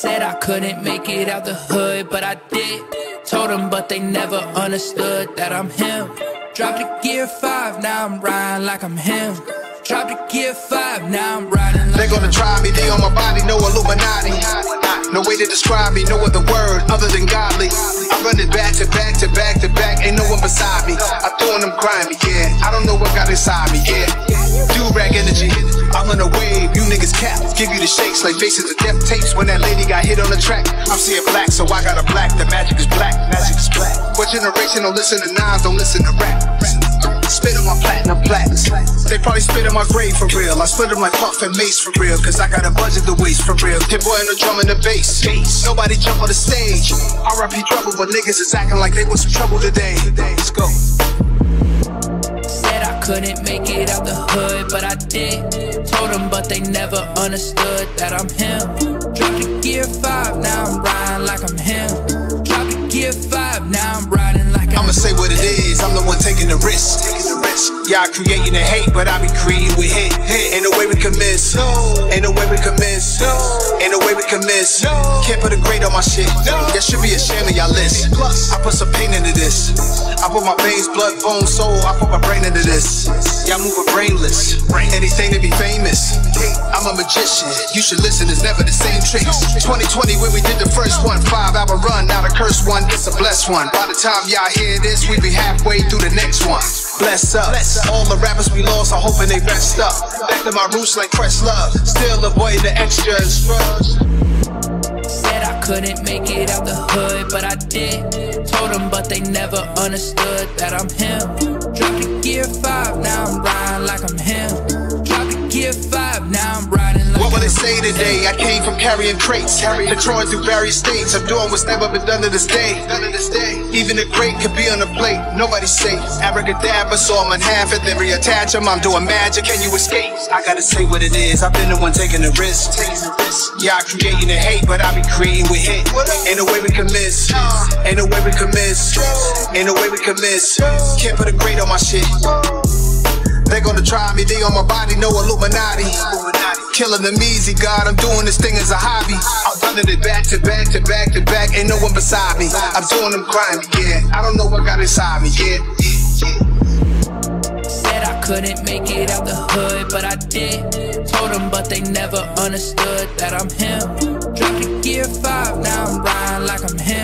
Said I couldn't make it out the hood, but I did. Told them, but they never understood that I'm him. Dropped a gear five, now I'm riding like I'm him. Dropped a gear five, now I'm riding like They gonna try me, they on my body, no Illuminati. No way to describe me, no other word other than godly. I run it back to back to back to back, ain't no one beside me. I doing them grimy, yeah. I don't know what got inside me, yeah. Do rag energy, I'm on a wave, you niggas cap. Give you the shakes like faces of death tapes when that lady got hit on the track. I'm seeing black, so I got a black. The magic is black, magic is black. What generation don't listen to nines, don't listen to rap? Spit on my platinum plaques. They probably spit on my grave for real. I split them like Puff and Mase for real. Cause I got a budget to waste for real. Hit-Boy in the drum and the bass. Nobody jump on the stage. RIP trouble, but niggas is acting like they was some trouble today. Let's go. Couldn't make it out the hood, but I did. Told them, but they never understood that I'm him. Dropped a gear five, now I'm riding like I'm him. Dropped a gear five, now I'm riding like I'm I'ma say what it is, I'm the one taking the risk. Y'all creating the hate, but I be creating with hit. Ain't no way we can miss. Ain't no way we can miss. Ain't no way we can miss. Can't put a grade on my shit. No. That should be a shame of y'all list. Plus, I put some pain into this. I put my veins, blood, bone, soul. I put my brain into this. Y'all moving brainless. Anything to be famous. I'm a magician. You should listen. It's never the same tricks. 2020 when we did the first one, five hour run. Now the cursed one, it's a blessed one. By the time y'all hear this, we be halfway through the next one. Bless up. All the rappers we lost, I'm hoping they rest up. Back to my roots like fresh love. Still avoid the extras. Said I couldn't make it out the hood, but I they never understood that I'm him. Dropped a gear five, now I'm riding like I'm him. Dropped a gear five, now I'm say today? I came from carrying crates, controlling through various states. I'm doing what's never been done to this day. Even the great could be on the plate. Nobody's safe. Abracadabra, saw in half and then reattach them. I'm doing magic. Can you escape? I gotta say what it is. I've been the one taking the risk. Y'all creating the hate, but I be creating with hit. Ain't no way we can miss. Ain't no way we can miss. Ain't no way we can miss. Can't put a grade on my shit. They gonna try me, they on my body, no Illuminati body. Killing them easy, God, I'm doing this thing as a hobby. I'm running it back to back to back to back, ain't no one beside me. I'm doing them grimy, yeah. I don't know what got inside me, yeah. Said I couldn't make it out the hood, but I did. Told them, but they never understood that I'm him. Dropped a gear five, now I'm riding like I'm him.